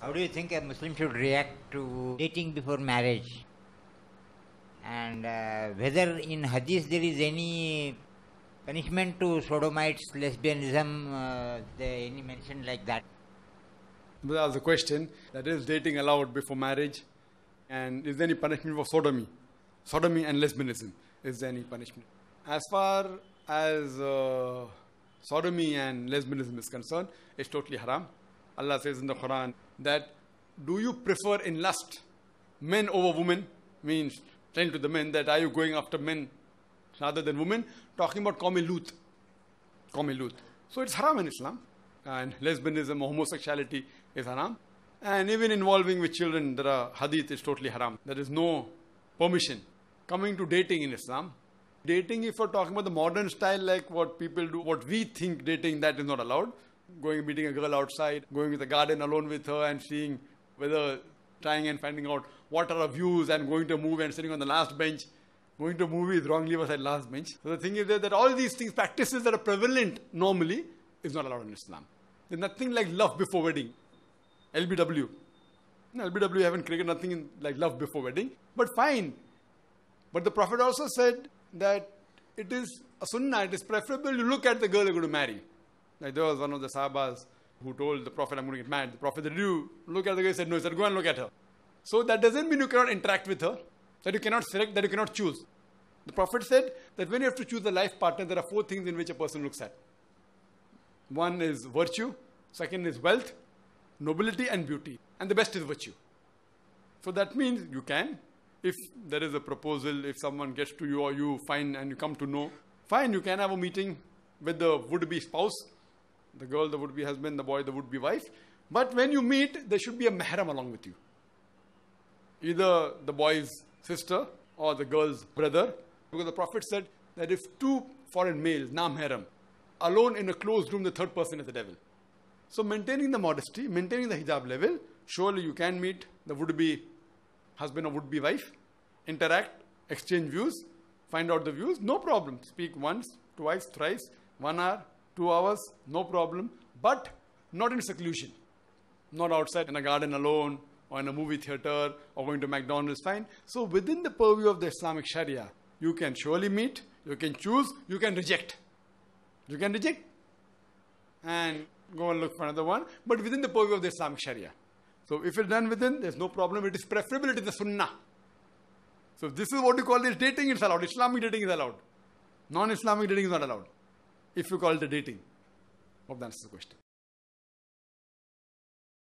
How do you think a Muslim should react to dating before marriage? And uh, whether in Hadith there is any punishment to sodomites, lesbianism, uh, any mention like that? That was the question. That is dating allowed before marriage? And is there any punishment for sodomy? Sodomy and lesbianism. Is there any punishment? As far as uh, sodomy and lesbianism is concerned, it's totally haram. Allah says in the Quran that do you prefer in lust men over women? Means telling to the men that are you going after men rather than women? Talking about Qawmi. Qawmi So it's haram in Islam. And lesbianism homosexuality is haram. And even involving with children, there are hadith is totally haram. There is no permission. Coming to dating in Islam, dating, if we're talking about the modern style, like what people do, what we think dating, that is not allowed. Going meeting a girl outside, going to the garden alone with her and seeing whether trying and finding out what are her views and going to a movie and sitting on the last bench. Going to a movie wrongly was at last bench. So the thing is that, that all these things, practices that are prevalent normally, is not allowed in Islam. There's nothing like love before wedding. LBW. No, LBW haven't created nothing in, like love before wedding. But fine. But the Prophet also said that it is a sunnah, it is preferable you look at the girl you're going to marry. Like there was one of the Sahabas who told the Prophet, I'm going to get married. The Prophet said, you look at the girl? He said, no. He said, go and look at her. So that doesn't mean you cannot interact with her, that you cannot select, that you cannot choose. The Prophet said that when you have to choose a life partner, there are four things in which a person looks at. One is virtue, second is wealth, nobility, and beauty. And the best is virtue. So that means you can, if there is a proposal, if someone gets to you or you find and you come to know, fine, you can have a meeting with the would be spouse, the girl, the would be husband, the boy, the would be wife. But when you meet, there should be a mahram along with you. Either the boy's sister or the girl's brother. Because the Prophet said that if two foreign males, na mahram, alone in a closed room, the third person is the devil. So maintaining the modesty, maintaining the hijab level, surely you can meet the would-be husband or would-be wife, interact, exchange views, find out the views, no problem. Speak once, twice, thrice, one hour, two hours, no problem. But not in seclusion. Not outside in a garden alone, or in a movie theater, or going to McDonald's, fine. So within the purview of the Islamic Sharia, you can surely meet, you can choose, you can reject. You can reject and go and look for another one, but within the purview of the Islamic Sharia. So if it's done within, there's no problem. It is preferable, it is the Sunnah. So this is what you call this dating, it's allowed. Islamic dating is allowed. Non-Islamic dating is not allowed. If you call it a dating. Hope that answers the question.